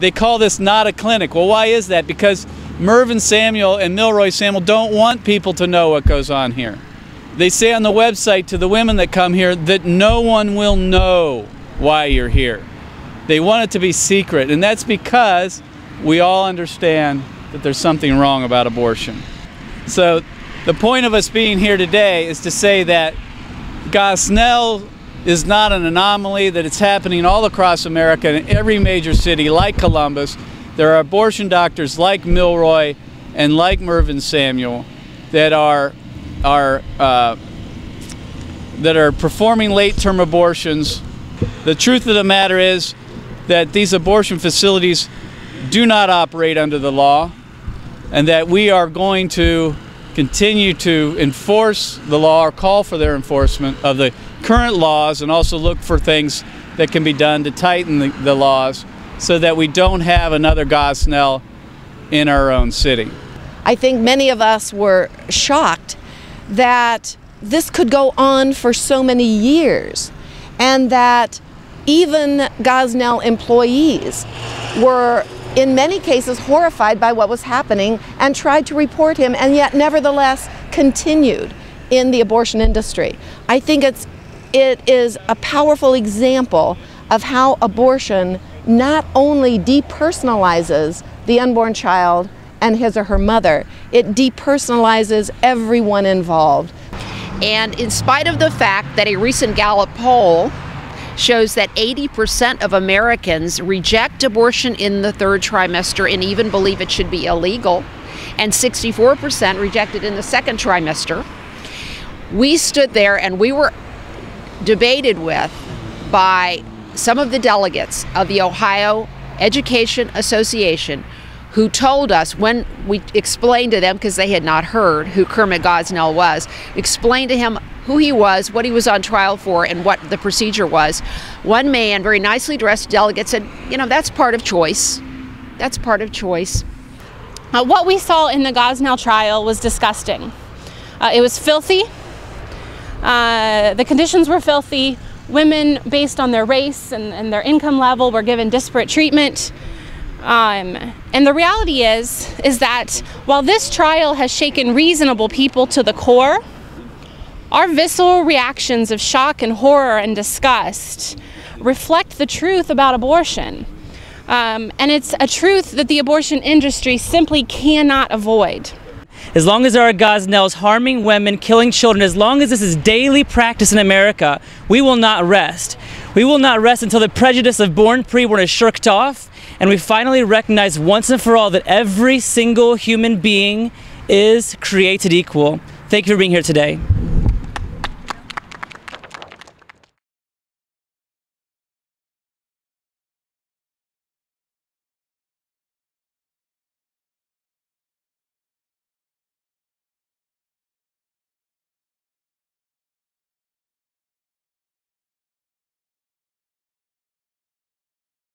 They call this not a clinic. Well, why is that? Because Mervyn Samuel and Milroy Samuel don't want people to know what goes on here. They say on the website to the women that come here that no one will know why you're here. They want it to be secret, and that's because we all understand that there's something wrong about abortion. So, the point of us being here today is to say that Gosnell is not an anomaly, that it's happening all across America in every major city like Columbus. There are abortion doctors like Milroy and like Mervyn Samuel that are, are, uh, that are performing late term abortions. The truth of the matter is that these abortion facilities do not operate under the law and that we are going to continue to enforce the law or call for their enforcement of the current laws and also look for things that can be done to tighten the, the laws so that we don't have another Gosnell in our own city. I think many of us were shocked that this could go on for so many years and that even Gosnell employees were in many cases horrified by what was happening and tried to report him and yet nevertheless continued in the abortion industry. I think it's it is a powerful example of how abortion not only depersonalizes the unborn child and his or her mother, it depersonalizes everyone involved. And in spite of the fact that a recent Gallup poll shows that 80% of Americans reject abortion in the third trimester and even believe it should be illegal, and 64% reject it in the second trimester. We stood there and we were debated with by some of the delegates of the Ohio Education Association who told us when we explained to them, because they had not heard who Kermit Gosnell was, explained to him who he was, what he was on trial for, and what the procedure was. One man, very nicely dressed delegate, said, You know, that's part of choice. That's part of choice. Uh, what we saw in the Gosnell trial was disgusting. Uh, it was filthy. Uh, the conditions were filthy. Women, based on their race and, and their income level, were given disparate treatment. Um, and the reality is, is that while this trial has shaken reasonable people to the core, our visceral reactions of shock and horror and disgust reflect the truth about abortion. Um, and it's a truth that the abortion industry simply cannot avoid. As long as there are Gosnells harming women, killing children, as long as this is daily practice in America, we will not rest. We will not rest until the prejudice of born preborn is shirked off and we finally recognize once and for all that every single human being is created equal. Thank you for being here today.